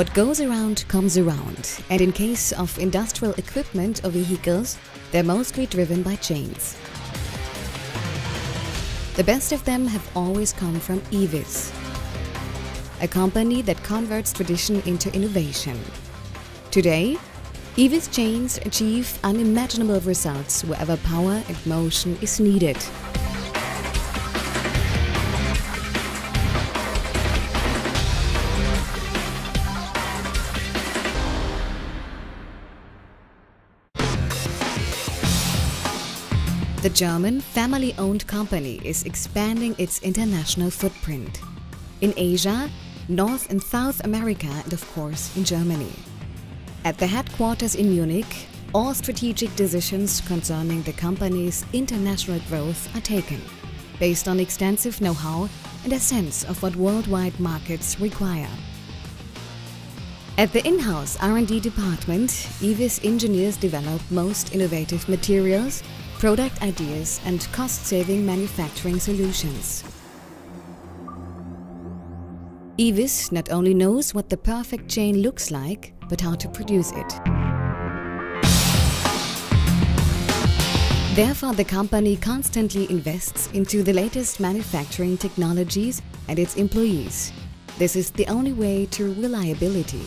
What goes around comes around, and in case of industrial equipment or vehicles, they're mostly driven by chains. The best of them have always come from IWIS, a company that converts tradition into innovation. Today, IWIS chains achieve unimaginable results wherever power and motion is needed. The German family-owned company is expanding its international footprint. In Asia, North and South America and of course in Germany. At the headquarters in Munich, all strategic decisions concerning the company's international growth are taken, based on extensive know-how and a sense of what worldwide markets require. At the in-house R&D department, IWIS engineers develop most innovative materials, product ideas and cost-saving manufacturing solutions. IWIS not only knows what the perfect chain looks like, but how to produce it. Therefore, the company constantly invests into the latest manufacturing technologies and its employees. This is the only way to reliability.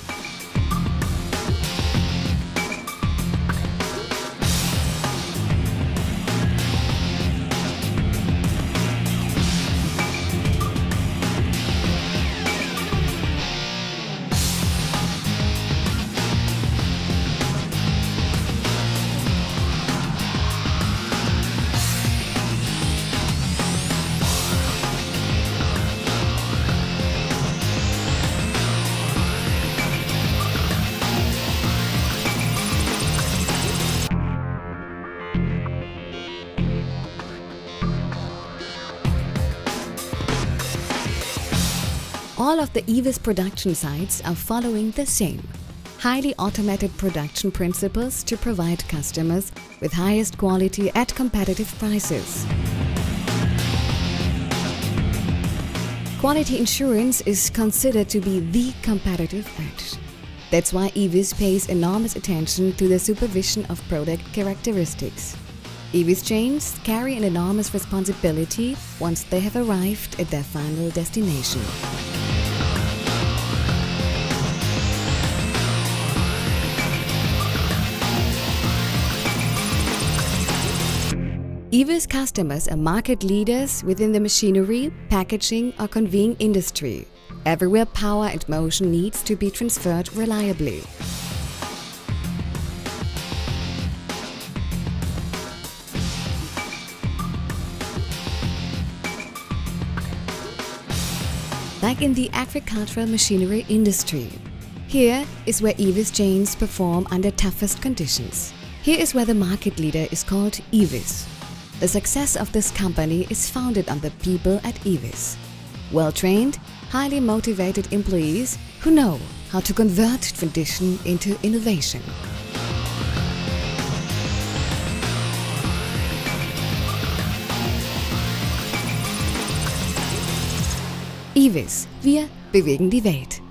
All of the IWIS production sites are following the same highly automated production principles to provide customers with highest quality at competitive prices. Quality insurance is considered to be the competitive edge. That's why IWIS pays enormous attention to the supervision of product characteristics. IWIS chains carry an enormous responsibility once they have arrived at their final destination. IWIS customers are market leaders within the machinery, packaging or conveying industry, everywhere power and motion needs to be transferred reliably. Like in the agricultural machinery industry. Here is where IWIS chains perform under toughest conditions. Here is where the market leader is called IWIS. The success of this company is founded on the people at IWIS. Well-trained, highly motivated employees who know how to convert tradition into innovation. IWIS, wir bewegen die Welt.